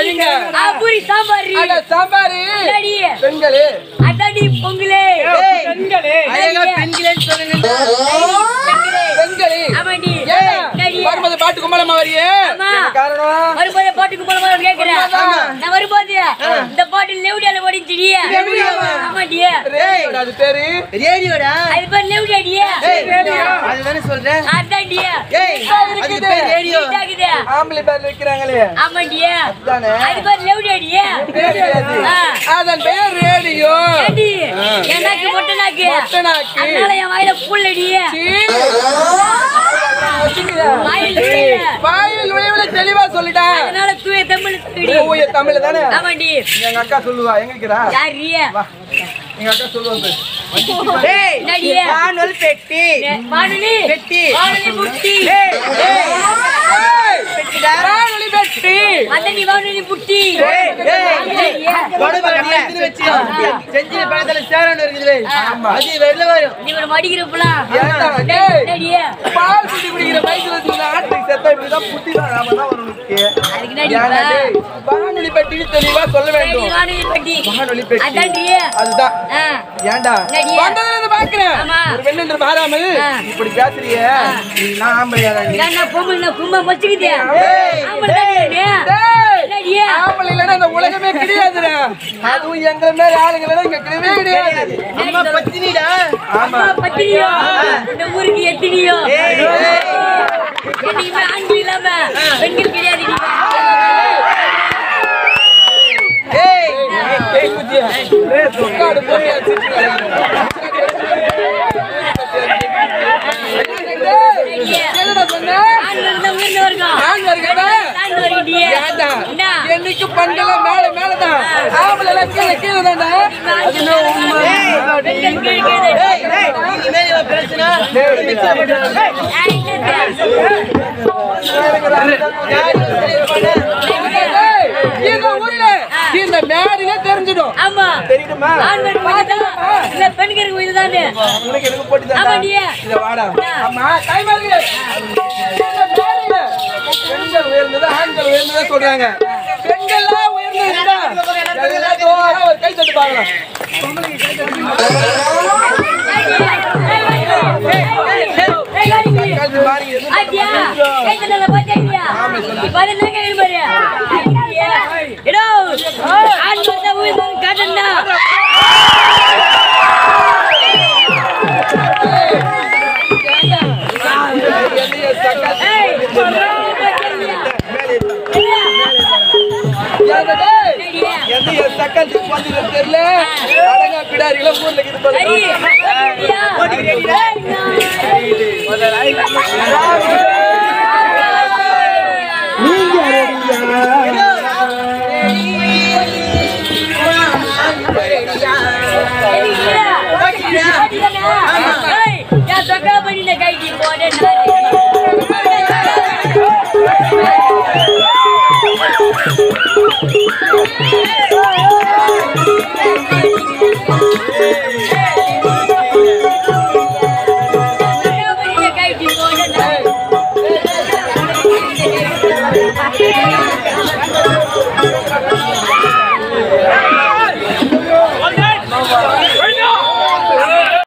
கழிங்க. ஆ, பூரி சாம்பார். அட சாம்பாரு. அதாடி, பெண்களே. அதாடி பொங்கலே. பெண்களே. அழகா பெண்களேன்னு சொல்லுங்க பெண்களே. ஆமாடி. வரும்போது பாட்டு கும்பலமா வரியே? காரணம்? வரும்போது பாட்டுக்கு போல போல கேக்குறேன். நான் வரும்போது இந்த பாட்டு லெவுடியால ஓடிச்சுடி? ஆமாடி. ரேடியோட அது பேரு? ரேடியோடா அது பேர் லெவுடியாடி அதுதானே சொல்றேன். அதாண்டி ரேடியோ ஆம்பளை பேர் வைக்கிறாங்களே ஆமாடி தானே அது பேர் ரேடியோ. அதன் எனக்கு மொட்டை நாக்கு மொட்டை நாக்கு. அதனால என் வாயில புல்லடி. வாயில் தெளிவா சொல்லிட்டேன் அதனால தூய தமிழ் தூய தமிழ் தானே? ஆமாண்டி. எங்க அக்கா சொல்லுவா எங்க இருக்கிறா? யாரு? வா. எங்க அக்கா சொல்லுவாங்க பெட்டி. பெட்டி. புட்டி பெட்டி. மதனி வானொலி புட்டி செஞ்சில பழத்துல சேரணும் இருக்குது ஆமா. அது வெளில வரும்? நீ ஒரு? என்னடியே? பால். குடி குடிக்கிற வயசுல இருக்கிற ஆட்டுக்கு செத்தா இப்படிதான் புத்தி தான் நாம தான் வரும்? வானொலி பெட்டி தெளிவா சொல்ல வேண்டும். வானொலி புட்டி. வானொலி பெட்டி. அதாண்டியே? அதுதான். ஏன்டா? வந்ததுல இருந்து பாக்குறேன். ஒரு பெண் என்று மாறாமல். இப்படி பேசுறியே. நீ நான் ஆம்பளையாடா நீ. ஏன்னா பொம்பளை நான் கும்பம் வச்சுக்குது ஏய், ஆம்பளை ஆம்பளை இல்லைன்னா இந்த உலகமே கிடையாதுடா அதுவும் எங்களை மாதிரி ஆளுங்க இல்லைன்னா இங்க கிடையவே கிடையாது அம்மா பத்தினிடா ஆமா பத்தினியோ இந்த ஊருக்கு எத்தினியோ ஏய், என்னைக்குமே ஆண்கள் இல்லாம பெண்கள் கிடையாது. ஏய் ஏய் குட்டியா ஏய் சொக்காடு போய் என்னடா சொன்ன ஆண்கள் தான் உயர்ந்து வருங்க நான் வருகிறதா தாழ்ந்து ஏன்டா என்ன? என்னைக்கு பெண்கள் மேல மேலதான். ஆம்பளை எல்லாம் கீழே கீழே. தான்டா இந்த ஊர்ல இந்த மேடையில தெரிஞ்சிடும். ஆமா. தெரியுமா? இல்ல பெண்களுக்கு உயிர்தானே உனக்கு எனக்கு போட்டு ஆமா, நீயே. இத வாடா. அம்மா டைமாங்க பெண்கள் உயர்ந்தது ஆண்கள் உயர்ந்ததா சொல்றாங்க. ஜோரா ஒரு கை தட்டு பார்க்கலாம். கழுத்து பாருங்க சக்கல் சிப்பாந்திகள் தெரியல. அடங்கா நீங்க